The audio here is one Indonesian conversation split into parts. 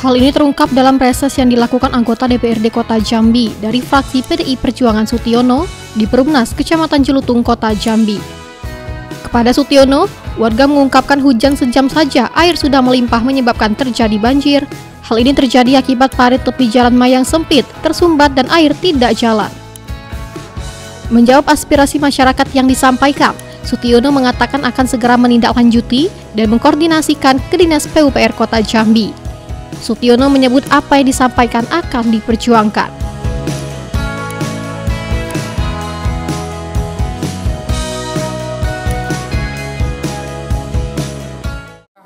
Hal ini terungkap dalam reses yang dilakukan anggota DPRD Kota Jambi dari fraksi PDI Perjuangan Sutiono di Perumnas Kecamatan Jelutung Kota Jambi. Kepada Sutiono, warga mengungkapkan hujan sejam saja air sudah melimpah menyebabkan terjadi banjir. Hal ini terjadi akibat parit tepi jalan Mayang sempit, tersumbat dan air tidak jalan. Menjawab aspirasi masyarakat yang disampaikan, Sutiono mengatakan akan segera menindaklanjuti dan mengkoordinasikan ke Dinas PUPR Kota Jambi. Sutiono menyebut apa yang disampaikan akan diperjuangkan.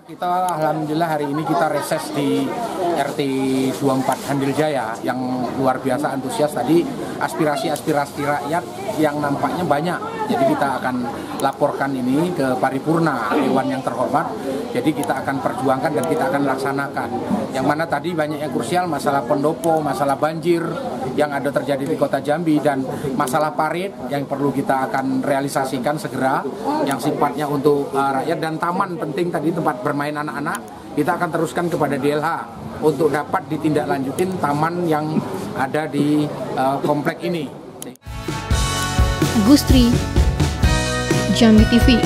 Kita alhamdulillah hari ini kita reses di RT 24 Handil Jaya yang luar biasa antusias tadi aspirasi-aspirasi rakyat yang nampaknya banyak. Jadi kita akan laporkan ini ke paripurna Dewan yang terhormat. Jadi kita akan perjuangkan dan kita akan laksanakan. Yang mana tadi banyak yang krusial masalah pendopo, masalah banjir yang ada terjadi di Kota Jambi dan masalah parit yang perlu kita akan realisasikan segera yang sifatnya untuk uh, rakyat dan taman penting tadi tempat bermain anak-anak kita akan teruskan kepada DLH untuk dapat ditindaklanjutin taman yang ada di uh, komplek ini. Gustri, Jambi TV.